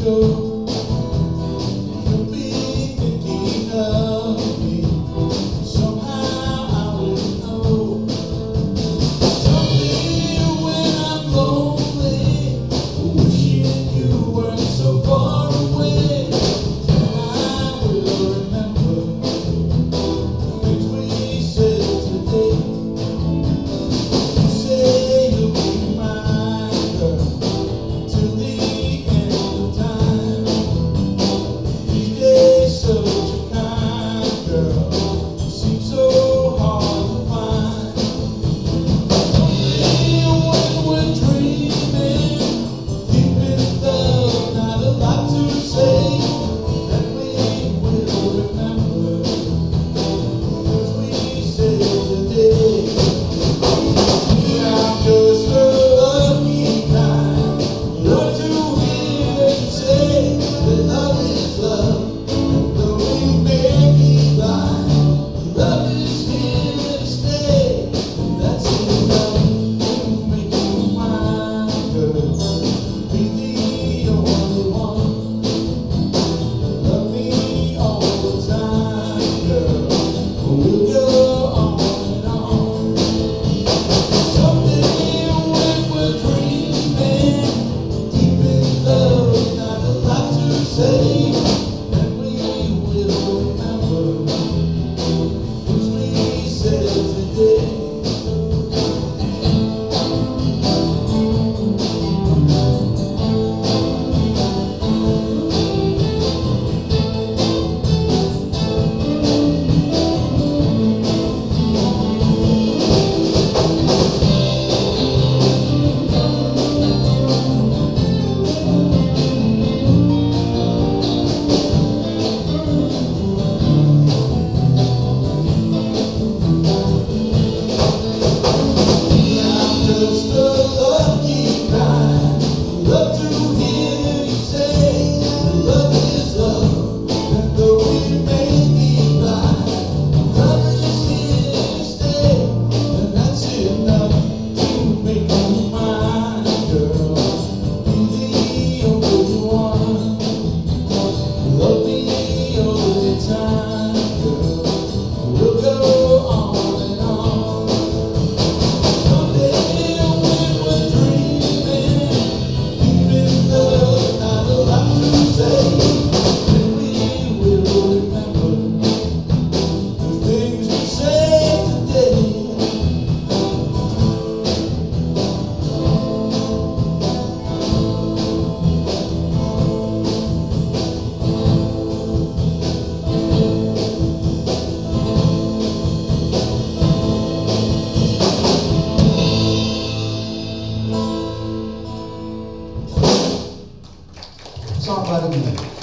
estou 上班的。